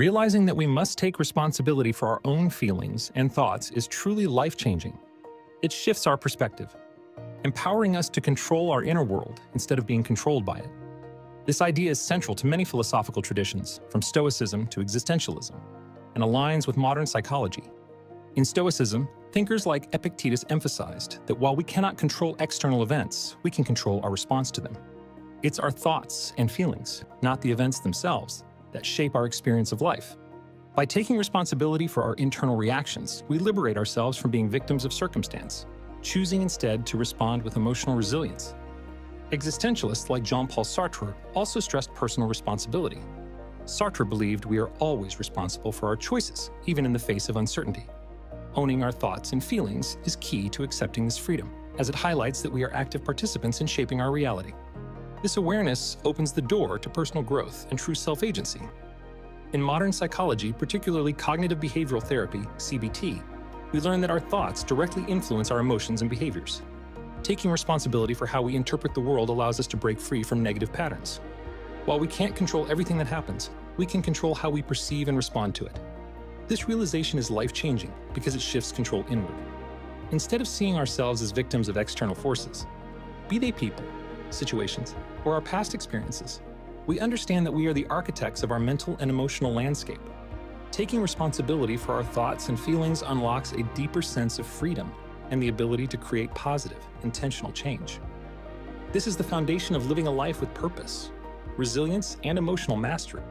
Realizing that we must take responsibility for our own feelings and thoughts is truly life-changing. It shifts our perspective, empowering us to control our inner world instead of being controlled by it. This idea is central to many philosophical traditions, from Stoicism to existentialism, and aligns with modern psychology. In Stoicism, thinkers like Epictetus emphasized that while we cannot control external events, we can control our response to them. It's our thoughts and feelings, not the events themselves, that shape our experience of life. By taking responsibility for our internal reactions, we liberate ourselves from being victims of circumstance, choosing instead to respond with emotional resilience. Existentialists like Jean-Paul Sartre also stressed personal responsibility. Sartre believed we are always responsible for our choices, even in the face of uncertainty. Owning our thoughts and feelings is key to accepting this freedom, as it highlights that we are active participants in shaping our reality. This awareness opens the door to personal growth and true self-agency. In modern psychology, particularly cognitive behavioral therapy, CBT, we learn that our thoughts directly influence our emotions and behaviors. Taking responsibility for how we interpret the world allows us to break free from negative patterns. While we can't control everything that happens, we can control how we perceive and respond to it. This realization is life-changing because it shifts control inward. Instead of seeing ourselves as victims of external forces, be they people, situations, or our past experiences, we understand that we are the architects of our mental and emotional landscape. Taking responsibility for our thoughts and feelings unlocks a deeper sense of freedom and the ability to create positive, intentional change. This is the foundation of living a life with purpose, resilience, and emotional mastery.